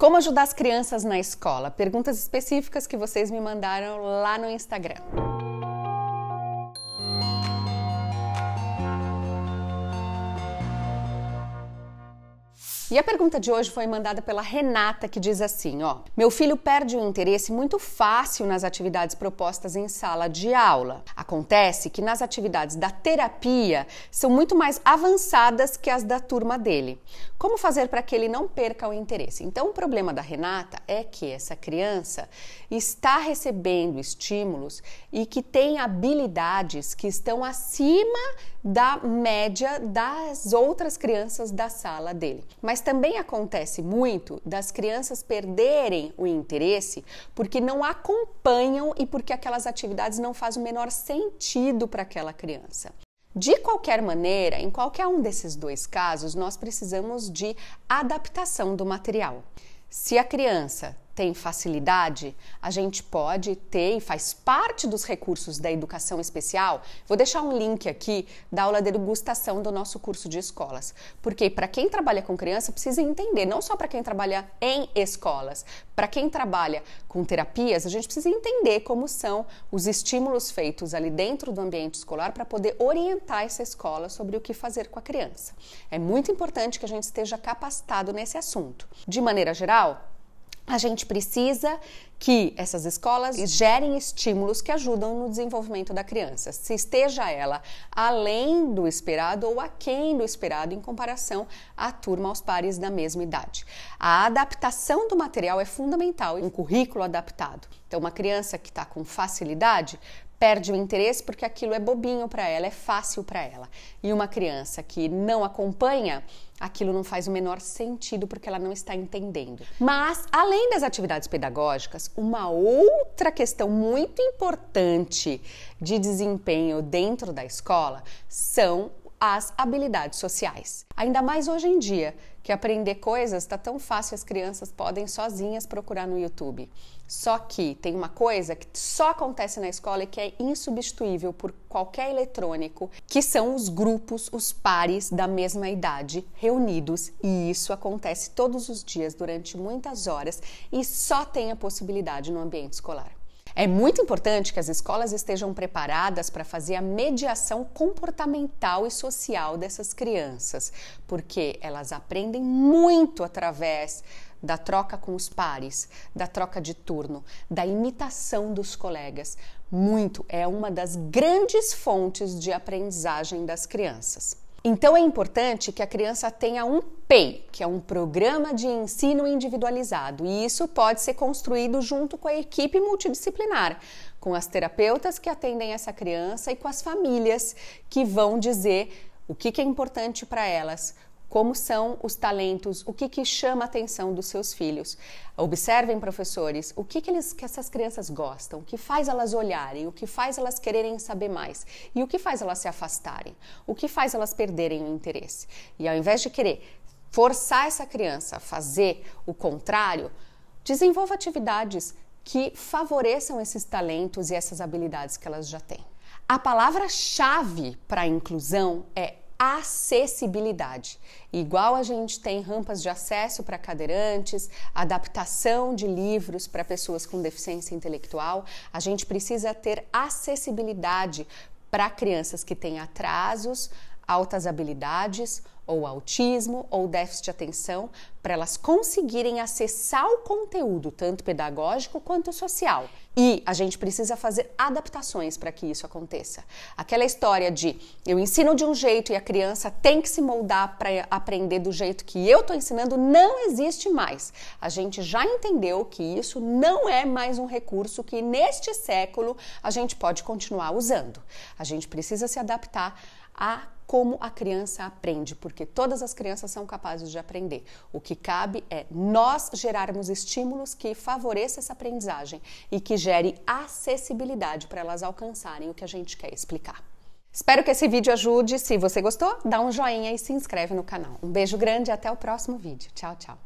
Como ajudar as crianças na escola? Perguntas específicas que vocês me mandaram lá no Instagram. E a pergunta de hoje foi mandada pela Renata, que diz assim: ó, meu filho perde o interesse muito fácil nas atividades propostas em sala de aula. Acontece que nas atividades da terapia são muito mais avançadas que as da turma dele. Como fazer para que ele não perca o interesse? Então, o problema da Renata é que essa criança está recebendo estímulos e que tem habilidades que estão acima da média das outras crianças da sala dele. Mas mas também acontece muito das crianças perderem o interesse porque não acompanham e porque aquelas atividades não fazem o menor sentido para aquela criança. De qualquer maneira, em qualquer um desses dois casos, nós precisamos de adaptação do material. Se a criança tem facilidade, a gente pode ter e faz parte dos recursos da educação especial. Vou deixar um link aqui da aula de degustação do nosso curso de escolas, porque para quem trabalha com criança precisa entender, não só para quem trabalha em escolas, para quem trabalha com terapias, a gente precisa entender como são os estímulos feitos ali dentro do ambiente escolar para poder orientar essa escola sobre o que fazer com a criança. É muito importante que a gente esteja capacitado nesse assunto. De maneira geral, a gente precisa que essas escolas gerem estímulos que ajudam no desenvolvimento da criança, se esteja ela além do esperado ou aquém do esperado em comparação à turma aos pares da mesma idade. A adaptação do material é fundamental um currículo adaptado. Então, uma criança que está com facilidade perde o interesse porque aquilo é bobinho para ela, é fácil para ela. E uma criança que não acompanha, aquilo não faz o menor sentido porque ela não está entendendo. Mas, além das atividades pedagógicas, uma outra questão muito importante de desempenho dentro da escola são as habilidades sociais. Ainda mais hoje em dia, que aprender coisas está tão fácil, as crianças podem sozinhas procurar no YouTube. Só que tem uma coisa que só acontece na escola e que é insubstituível por qualquer eletrônico, que são os grupos, os pares da mesma idade reunidos, e isso acontece todos os dias durante muitas horas e só tem a possibilidade no ambiente escolar. É muito importante que as escolas estejam preparadas para fazer a mediação comportamental e social dessas crianças, porque elas aprendem muito através da troca com os pares, da troca de turno, da imitação dos colegas. Muito é uma das grandes fontes de aprendizagem das crianças. Então é importante que a criança tenha um PEI, que é um programa de ensino individualizado, e isso pode ser construído junto com a equipe multidisciplinar, com as terapeutas que atendem essa criança e com as famílias que vão dizer o que, é importante para elas, como são os talentos, o que, que chama a atenção dos seus filhos. Observem, professores, o que, que, eles, que essas crianças gostam, o que faz elas olharem, o que faz elas quererem saber mais e o que faz elas se afastarem, o que faz elas perderem o interesse. E ao invés de querer forçar essa criança a fazer o contrário, desenvolva atividades que favoreçam esses talentos e essas habilidades que elas já têm. A palavra-chave para a inclusão é acessibilidade. Igual a gente tem rampas de acesso para cadeirantes, adaptação de livros para pessoas com deficiência intelectual, a gente precisa ter acessibilidade para crianças que têm atrasos, altas habilidades ou autismo ou déficit de atenção, para elas conseguirem acessar o conteúdo, tanto pedagógico quanto social. E a gente precisa fazer adaptações para que isso aconteça. Aquela história de eu ensino de um jeito e a criança tem que se moldar para aprender do jeito que eu estou ensinando não existe mais. A gente já entendeu que isso não é mais um recurso que neste século a gente pode continuar usando. A gente precisa se adaptar a como a criança aprende, porque todas as crianças são capazes de aprender. O que cabe é nós gerarmos estímulos que favoreçam essa aprendizagem e que gere acessibilidade para elas alcançarem o que a gente quer explicar. Espero que esse vídeo ajude. Se você gostou, dá um joinha e se inscreve no canal. Um beijo grande e até o próximo vídeo. Tchau, tchau.